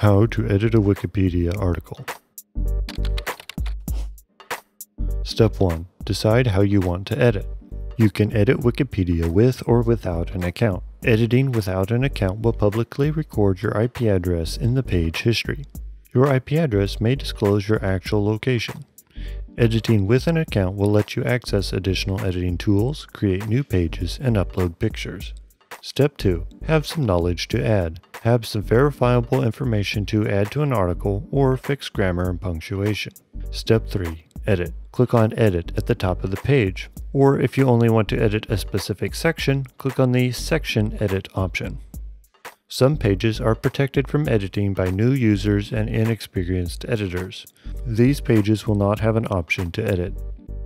How to edit a Wikipedia article. Step 1. Decide how you want to edit. You can edit Wikipedia with or without an account. Editing without an account will publicly record your IP address in the page history. Your IP address may disclose your actual location. Editing with an account will let you access additional editing tools, create new pages, and upload pictures. Step 2. Have some knowledge to add. Have some verifiable information to add to an article or fix grammar and punctuation. Step 3. Edit. Click on Edit at the top of the page, or if you only want to edit a specific section, click on the Section Edit option. Some pages are protected from editing by new users and inexperienced editors. These pages will not have an option to edit.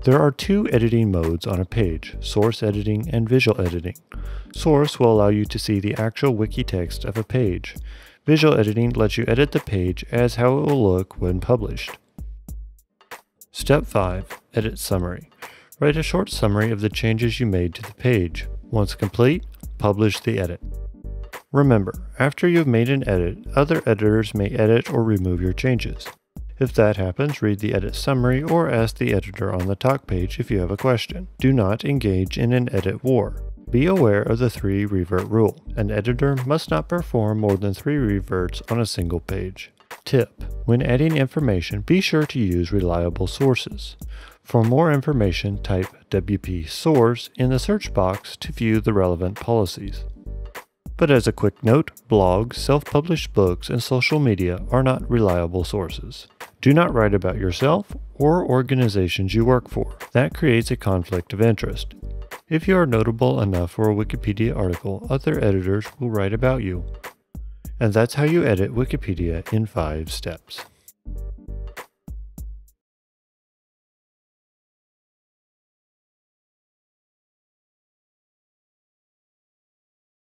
There are two editing modes on a page, source editing and visual editing. Source will allow you to see the actual wiki text of a page. Visual editing lets you edit the page as how it will look when published. Step 5. Edit Summary. Write a short summary of the changes you made to the page. Once complete, publish the edit. Remember, after you've made an edit, other editors may edit or remove your changes. If that happens, read the edit summary or ask the editor on the talk page if you have a question. Do not engage in an edit war. Be aware of the three revert rule. An editor must not perform more than three reverts on a single page. Tip. When adding information, be sure to use reliable sources. For more information, type WP source in the search box to view the relevant policies. But as a quick note, blogs, self published books, and social media are not reliable sources. Do not write about yourself or organizations you work for. That creates a conflict of interest. If you are notable enough for a Wikipedia article, other editors will write about you. And that's how you edit Wikipedia in 5 steps.